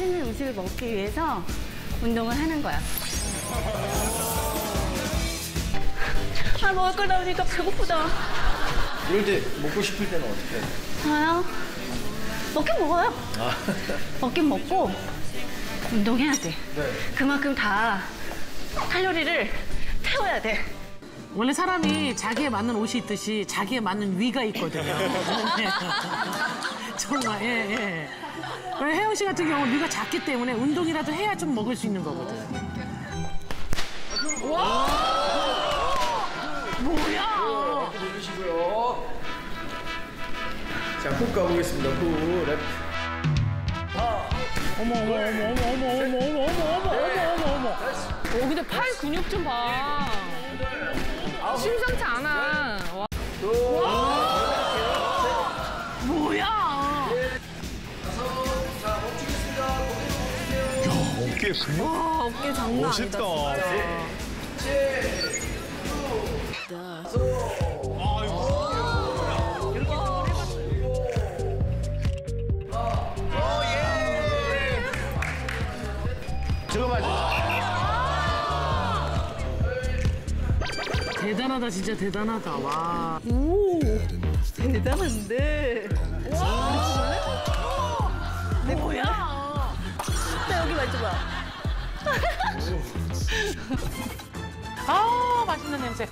맛있는 음식을 먹기 위해서 운동을 하는 거야. 아, 먹을 걸 나오니까 배고프다. 이럴 때 먹고 싶을 때는 어떻게 해요? 저요? 먹긴 먹어요. 아, 먹긴 먹고 운동해야 돼. 네. 그만큼 다 칼로리를 태워야 돼. 원래 사람이 자기에 맞는 옷이 있듯이 자기에 맞는 위가 있거든요. 네. 정말, 예, 예. 왜 혜영 씨 같은 경우는 위가 작기 때문에 운동이라도 해야 좀 먹을 수 있는 거거든. 뭐야? 내주시고요. 자, 훅 가보겠습니다. 훅. 랩. 어머, 어머, 어머, 어머, 어머, 어머, 어머, 어머, 어머, 어머, 어머, 어머. 오, 근데 팔 근육 좀 봐. 심상치 않아. 어깨 근육 와, 어깨 장난 멋있다. 아니다. 진짜. 대단하다, 진짜 대단하다. 와. 대단한데. 내 거야? 나 여기 만져봐. 아, 맛있는 냄새.